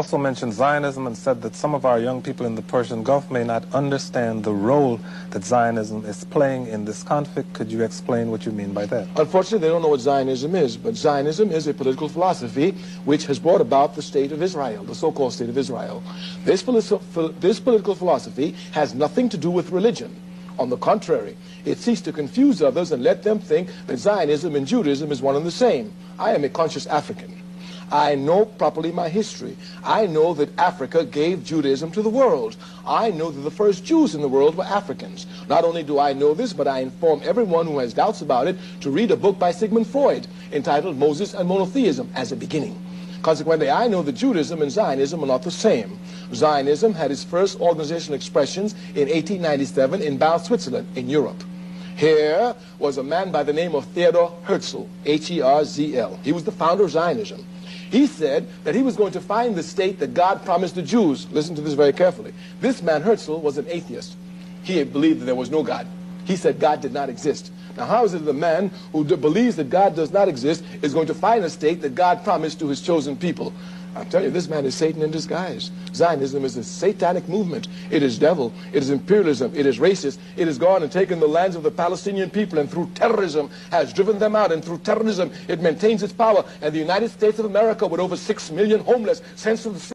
also mentioned Zionism and said that some of our young people in the Persian Gulf may not understand the role that Zionism is playing in this conflict. Could you explain what you mean by that? Unfortunately, they don't know what Zionism is, but Zionism is a political philosophy which has brought about the state of Israel, the so-called state of Israel. This, this political philosophy has nothing to do with religion. On the contrary, it seeks to confuse others and let them think that Zionism and Judaism is one and the same. I am a conscious African. I know properly my history. I know that Africa gave Judaism to the world. I know that the first Jews in the world were Africans. Not only do I know this, but I inform everyone who has doubts about it to read a book by Sigmund Freud entitled Moses and Monotheism as a beginning. Consequently, I know that Judaism and Zionism are not the same. Zionism had its first organizational expressions in 1897 in Basel, Switzerland, in Europe. Here was a man by the name of Theodor Herzl, H-E-R-Z-L. He was the founder of Zionism. He said that he was going to find the state that God promised the Jews. Listen to this very carefully. This man, Herzl, was an atheist. He believed that there was no God. He said God did not exist. Now, how is it a man who believes that God does not exist is going to find a state that God promised to his chosen people? I'm telling you, this man is Satan in disguise. Zionism is a satanic movement. It is devil. It is imperialism. It is racist. It has gone and taken the lands of the Palestinian people and through terrorism has driven them out. And through terrorism, it maintains its power. And the United States of America, with over six million homeless, sends to the